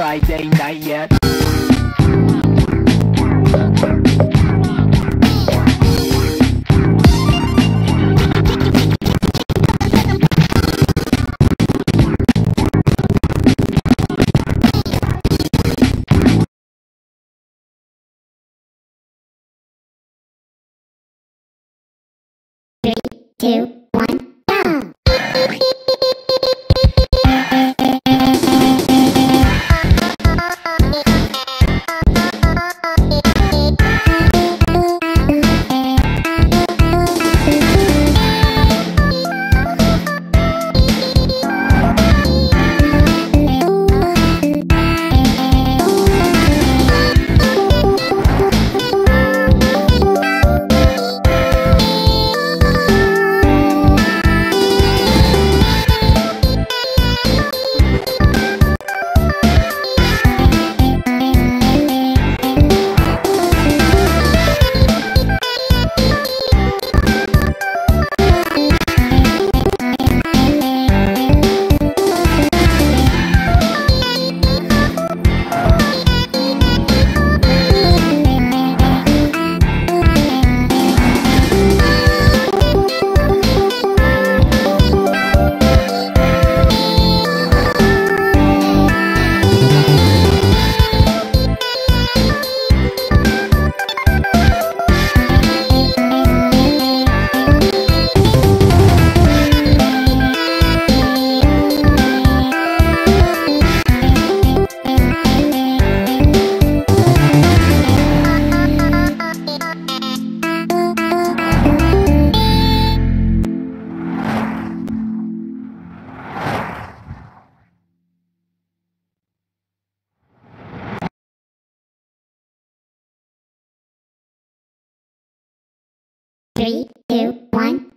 Friday night yet. Three, two, one, Three, two, one,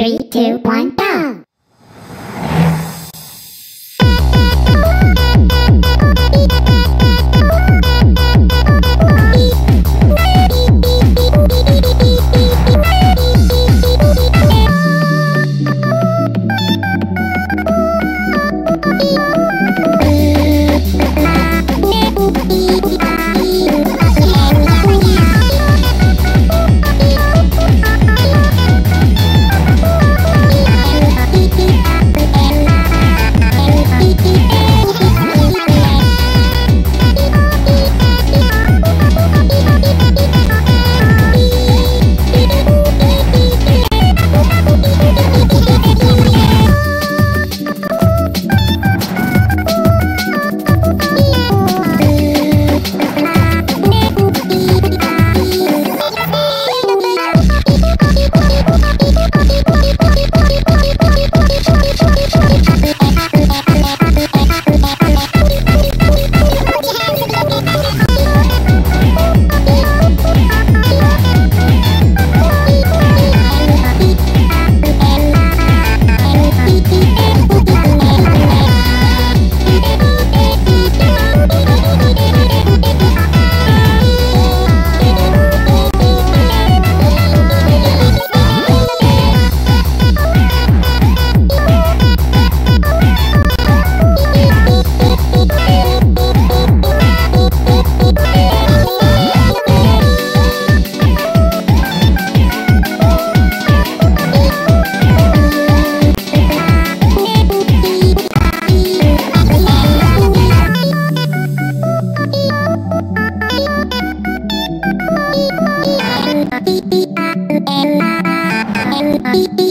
Three, two, one, go!